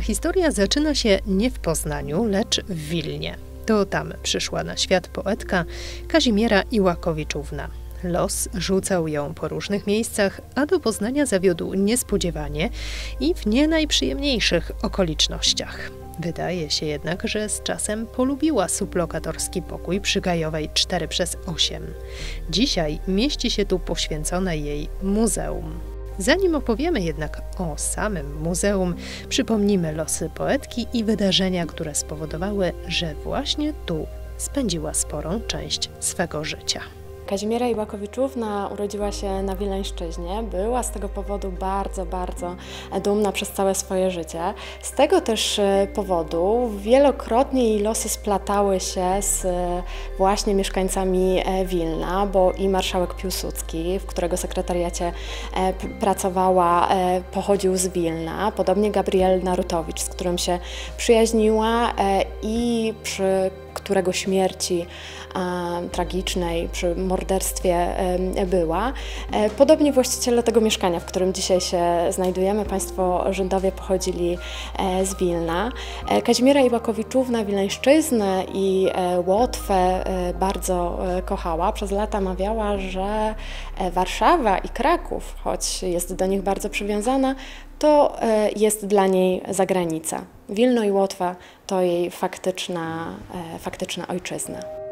Historia zaczyna się nie w Poznaniu, lecz w Wilnie. To tam przyszła na świat poetka Kazimiera Iłakowiczówna. Los rzucał ją po różnych miejscach, a do Poznania zawiódł niespodziewanie i w nie najprzyjemniejszych okolicznościach. Wydaje się jednak, że z czasem polubiła sublokatorski pokój przy Gajowej 4 przez 8. Dzisiaj mieści się tu poświęcone jej muzeum. Zanim opowiemy jednak o samym muzeum, przypomnimy losy poetki i wydarzenia, które spowodowały, że właśnie tu spędziła sporą część swego życia. Kazimiera Iłakowiczówna urodziła się na Wileńszczyźnie. Była z tego powodu bardzo, bardzo dumna przez całe swoje życie. Z tego też e, powodu wielokrotnie jej losy splatały się z e, właśnie mieszkańcami e, Wilna, bo i marszałek Piłsudski, w którego sekretariacie pracowała, pochodził z Wilna. Podobnie Gabriel Narutowicz, z którym się przyjaźniła i przy którego śmierci tragicznej, przy morderstwie była. E, podobnie właściciele tego mieszkania, w którym dzisiaj się znajdujemy, państwo Żyndowie pochodzili e, z Wilna. E, Kazimiera Iłakowiczówna Wileńszczyznę i Łotwę bardzo kochała. Przez lata mawiała, że Warszawa i Kraków, choć jest do nich bardzo przywiązana, to jest dla niej zagranica. Wilno i Łotwa to jej faktyczna, faktyczna ojczyzna.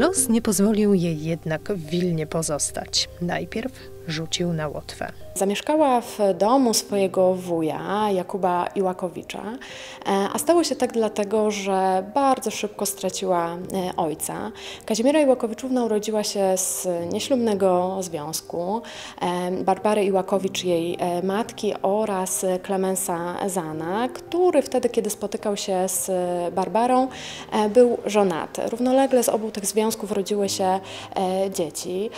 Los nie pozwolił jej jednak w Wilnie pozostać. Najpierw rzucił na Łotwę. Zamieszkała w domu swojego wuja, Jakuba Iłakowicza, e, a stało się tak dlatego, że bardzo szybko straciła e, ojca. Kazimiera Iłakowiczówna urodziła się z nieślubnego związku. E, Barbary Iłakowicz, jej matki oraz Klemensa Zana, który wtedy, kiedy spotykał się z Barbarą, był żonaty. Równolegle z obu tych związków rodziły się dzieci.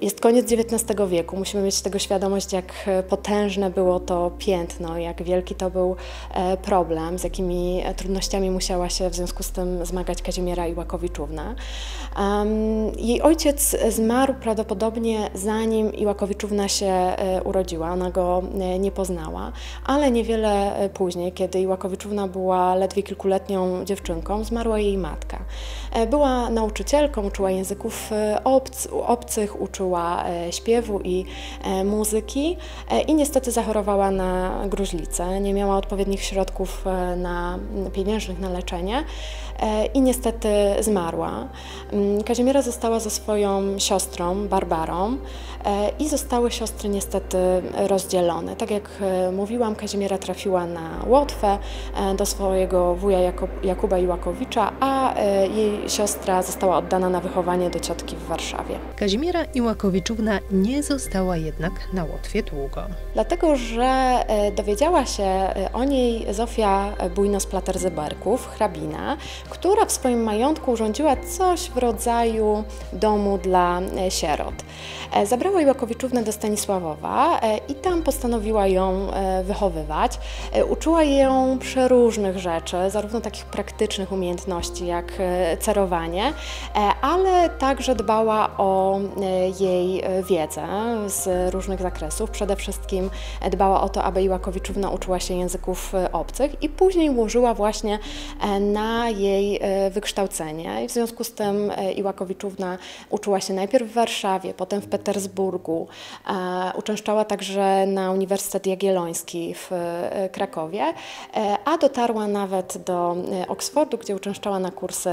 Jest koniec XIX wieku, musimy mieć tego świadomość, jak potężne było to piętno, jak wielki to był e, problem, z jakimi trudnościami musiała się w związku z tym zmagać Kazimiera Iłakowiczówna. Jej ojciec zmarł prawdopodobnie zanim Iłakowiczówna się e, urodziła, ona go e, nie poznała, ale niewiele później, kiedy Iłakowiczówna była ledwie kilkuletnią dziewczynką, zmarła jej matka. Była nauczycielką, uczyła języków obc, obcych, uczyła uczyła e, śpiewu i e, muzyki e, i niestety zachorowała na gruźlicę. Nie miała odpowiednich środków na pieniężnych na leczenie i niestety zmarła. Mm, Kazimiera została ze swoją siostrą Barbarą i zostały siostry niestety rozdzielone. Tak jak mówiłam, Kazimiera trafiła na Łotwę do swojego wuja Jakuba Iłakowicza, a jej siostra została oddana na wychowanie do ciotki w Warszawie. Kazimiera Iłakowicz Iłakowiczówna nie została jednak na Łotwie długo. Dlatego, że e, dowiedziała się e, o niej Zofia Bujnos-Platerzeberków, hrabina, która w swoim majątku urządziła coś w rodzaju domu dla e, sierot. Zabrała Iłakowiczównę do Stanisławowa i tam postanowiła ją wychowywać. Uczyła ją przeróżnych rzeczy, zarówno takich praktycznych umiejętności jak cerowanie, ale także dbała o jej e, wiedzę z różnych zakresów. Przede wszystkim dbała o to, aby Iłakowiczówna uczyła się języków e, obcych i później łożyła właśnie e, na jej wykształcenie. I w związku z tym Iłakowiczówna uczyła się najpierw w Warszawie, potem w Petersburgu. Uczęszczała także na Uniwersytet Jagielloński w Krakowie, a dotarła nawet do Oksfordu, gdzie uczęszczała na kursy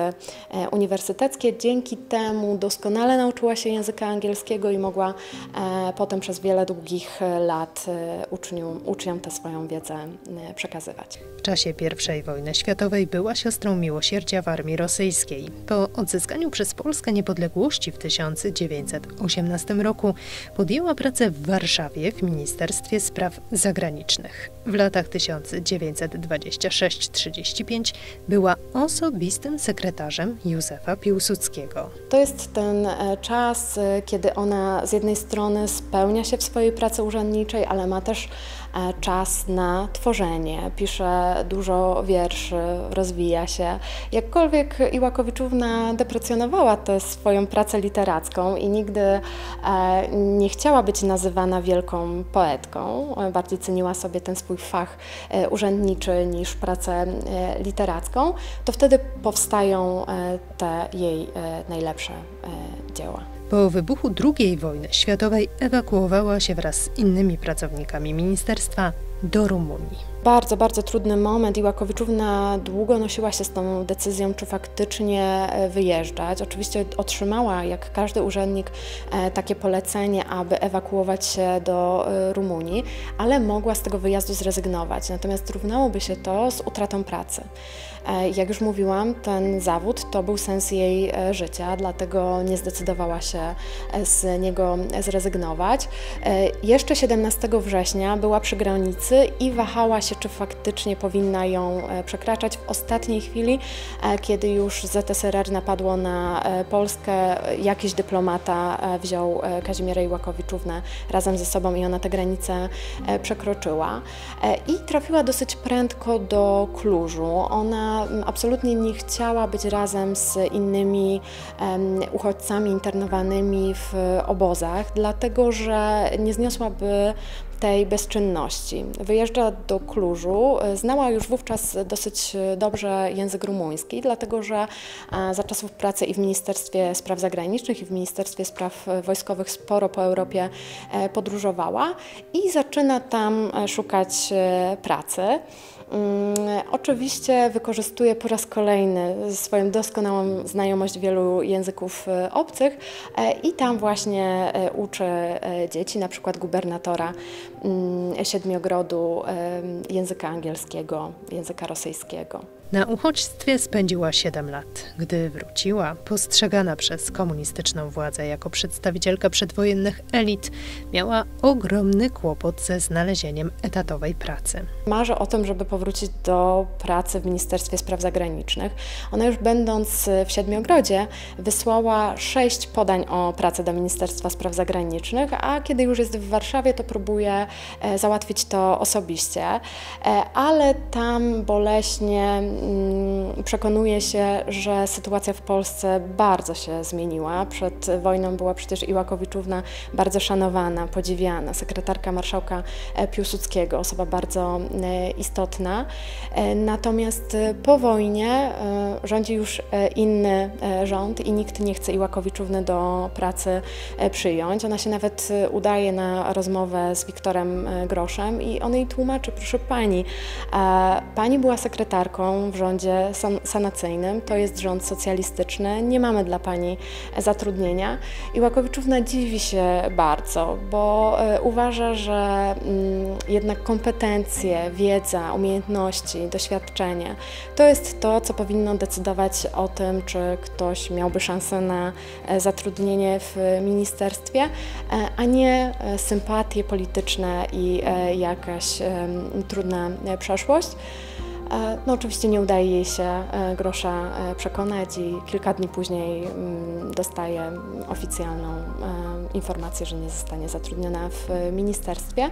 uniwersyteckie. Dzięki temu doskonale nauczyła się języka angielskiego, i mogła e, potem przez wiele długich e, lat e, uczniom, uczniom tę swoją wiedzę przekazywać. W czasie I wojny światowej była siostrą miłosierdzia w armii rosyjskiej. Po odzyskaniu przez Polskę niepodległości w 1918 roku podjęła pracę w Warszawie w Ministerstwie Spraw Zagranicznych. W latach 1926-35 była osobistym sekretarzem Józefa Piłsudskiego. To jest ten czas, kiedy ona z jednej strony spełnia się w swojej pracy urzędniczej, ale ma też czas na tworzenie, pisze dużo wierszy, rozwija się. Jakkolwiek Iłakowiczówna deprecjonowała tę swoją pracę literacką i nigdy nie chciała być nazywana wielką poetką, bardziej ceniła sobie ten swój fach urzędniczy niż pracę literacką, to wtedy powstają te jej najlepsze dzieła. Po wybuchu II wojny światowej ewakuowała się wraz z innymi pracownikami ministerstwa do Rumunii. Bardzo, bardzo trudny moment. Iłakowiczówna długo nosiła się z tą decyzją, czy faktycznie e, wyjeżdżać. Oczywiście otrzymała, jak każdy urzędnik, e, takie polecenie, aby ewakuować się do e, Rumunii, ale mogła z tego wyjazdu zrezygnować. Natomiast równałoby się to z utratą pracy. Jak już mówiłam, ten zawód to był sens jej życia, dlatego nie zdecydowała się z niego zrezygnować. Jeszcze 17 września była przy granicy i wahała się, czy faktycznie powinna ją e, przekraczać. W ostatniej chwili, e, kiedy już ZSRR napadło na e, Polskę, jakiś dyplomata wziął Kazimierę Iłakowiczównę razem ze sobą i ona tę granicę przekroczyła. I trafiła dosyć prędko do Klużu. Ona absolutnie nie chciała być razem z innymi uchodźcami internowanymi w obozach, dlatego że nie zniosłaby tej bezczynności. Wyjeżdża do Klużu. Znała już wówczas dosyć dobrze język rumuński, dlatego że e, za czasów pracy i w Ministerstwie Spraw Zagranicznych, i w Ministerstwie Spraw Wojskowych sporo po Europie e, podróżowała i zaczyna tam e, szukać pracy. Mm, oczywiście wykorzystuje po raz kolejny swoją doskonałą znajomość wielu języków e, obcych e, i tam właśnie e, uczy dzieci, na przykład gubernatora mm, Siedmiogrodu języka angielskiego, języka rosyjskiego. Na uchodźstwie spędziła 7 lat. Gdy wróciła, postrzegana przez komunistyczną władzę jako przedstawicielka przedwojennych elit, miała ogromny kłopot ze znalezieniem etatowej pracy. Marzy o tym, żeby powrócić do pracy w Ministerstwie Spraw Zagranicznych. Ona już będąc w Siedmiogrodzie wysłała sześć podań o pracę do Ministerstwa Spraw Zagranicznych, a kiedy już jest w Warszawie, to próbuje e, załatwić to osobiście, e, ale tam boleśnie przekonuje się, że sytuacja w Polsce bardzo się zmieniła. Przed wojną była przecież Iłakowiczówna bardzo szanowana, podziwiana, sekretarka marszałka e, Piłsudskiego, osoba bardzo e, istotna. E, natomiast po wojnie rządzi już inny rząd i nikt nie chce Iłakowiczówny do pracy przyjąć. Ona się nawet udaje na rozmowę z Wiktorem Groszem i on jej tłumaczy, proszę pani, pani była sekretarką w rządzie san sanacyjnym. To jest rząd socjalistyczny, nie mamy dla Pani zatrudnienia. I Łakowiczówna dziwi się bardzo, bo e, uważa, że mm, jednak kompetencje, wiedza, umiejętności, doświadczenie to jest to, co powinno decydować o tym, czy ktoś miałby szansę na e, zatrudnienie w ministerstwie, e, a nie sympatie polityczne i jakaś trudna przeszłość. E, no oczywiście nie udaje jej się e, grosza e, przekonać i kilka dni później mm, dostaje oficjalną informację, że nie zostanie zatrudniona w ministerstwie.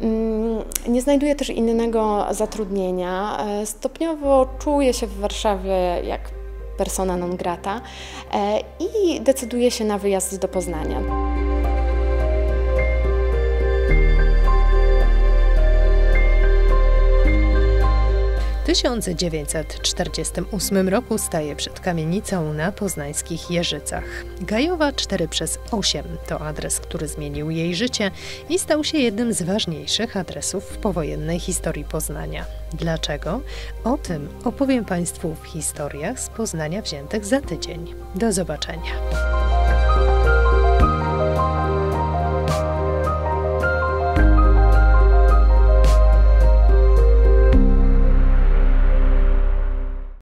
Mm, nie znajduje też innego zatrudnienia. Stopniowo czuje się w Warszawie jak persona non grata i decyduje się na wyjazd do Poznania. 1948 roku staje przed kamienicą na poznańskich Jeżycach. Gajowa 4 przez 8 to adres, który zmienił jej życie i stał się jednym z ważniejszych adresów w powojennej historii Poznania. Dlaczego? O tym opowiem Państwu w historiach z Poznania wziętych za tydzień. Do zobaczenia.